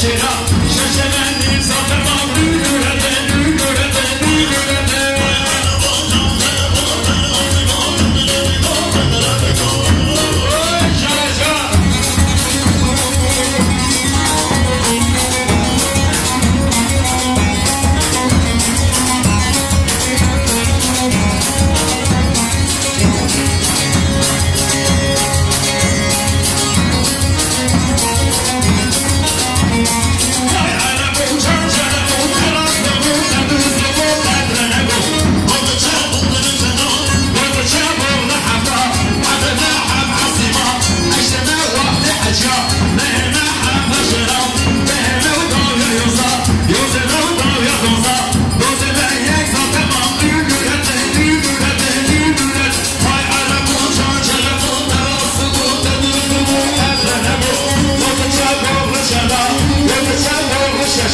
Shit up.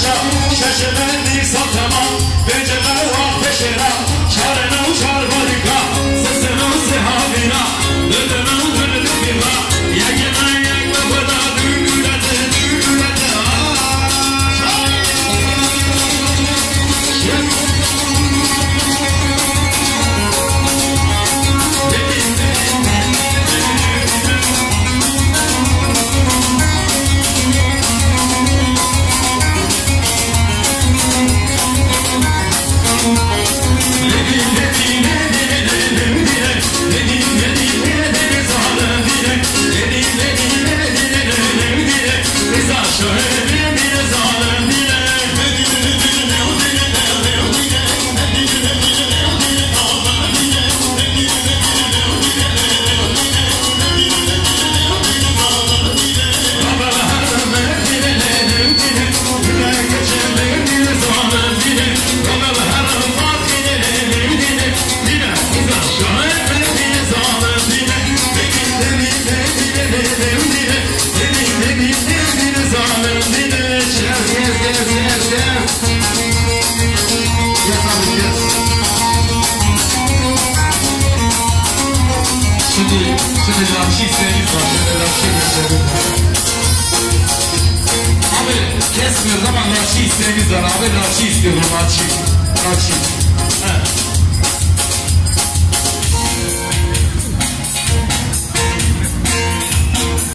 No. Şimdi, şimdi rakı isteğimiz var. Şöyle rakı gösterelim. Abi kesmiyoruz ama rakı isteğimiz var. Abi rakı istiyorum.